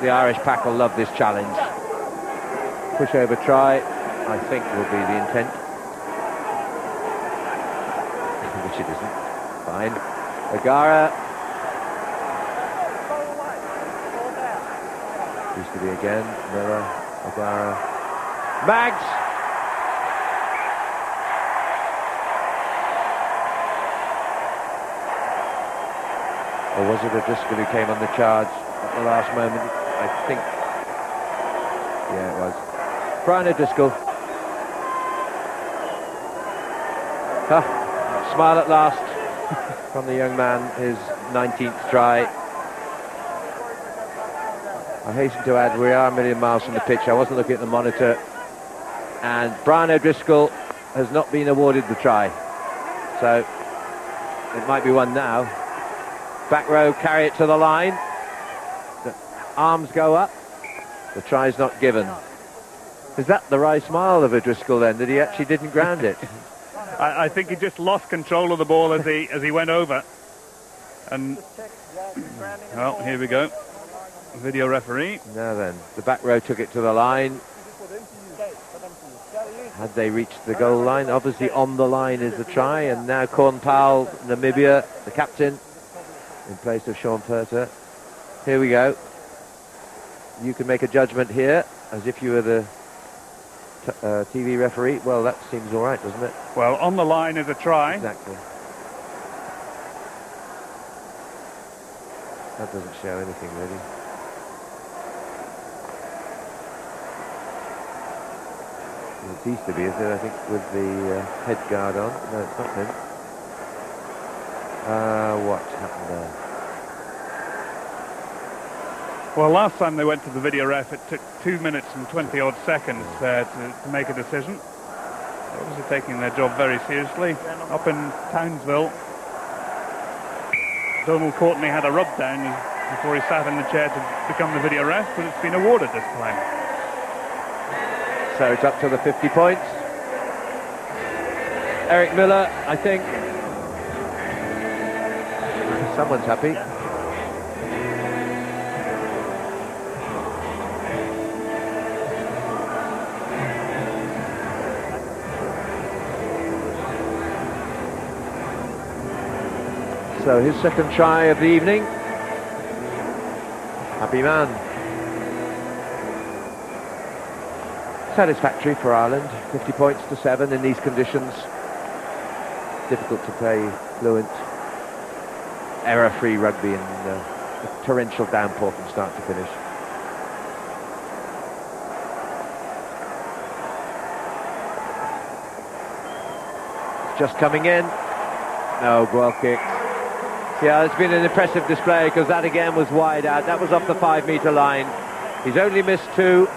the Irish pack will love this challenge. Push over try, I think will be the intent. Which it isn't. Fine. O'Gara. Used to be again. Miller, O'Gara. Maggs! Or was it O'Driscoll who came on the charge at the last moment? I think. Yeah, it was. Brian O'Driscoll. Smile at last from the young man, his 19th try. I hasten to add, we are a million miles from the pitch. I wasn't looking at the monitor. And Brian O'Driscoll has not been awarded the try. So it might be one now. Back row carry it to the line. Arms go up. The try's not given. Is that the right smile of O'Driscoll then, that he actually didn't ground it? I, I, think he just lost control of the ball as he as he went over. And well, here we go. Video referee. Now then, the back row took it to the line. Had they reached the goal line? Obviously on the line is the try, and now Corné Powell, Namibia, the captain, in place of Sean Furter. Here we go. You can make a judgment here, as if you were the uh, TV referee. Well, that seems all right, doesn't it? Well, on the line is a try. Exactly. That doesn't show anything, really. It seems to be, is it? I think with the uh, head guard on. No, it's not him. Uh, what happened there? Well, last time they went to the video ref, it took two minutes and 20 odd seconds uh, to, to, make a decision. Obviously taking their job very seriously. Up in Townsville, Donald Courtney had a rub down before he sat in the chair to become the video ref, but it's been awarded this time. So it's up to the 50 points. Eric Miller, I think. Someone's happy. So his second try of the evening. Happy man. Satisfactory for Ireland. 50 points to 7 in these conditions. Difficult to play fluent, error-free rugby in uh, a torrential downpour from start to finish. just coming in. No, goal kick. Yeah, it's been an impressive display because that again was wide out. That was off the five metre line. He's only missed two.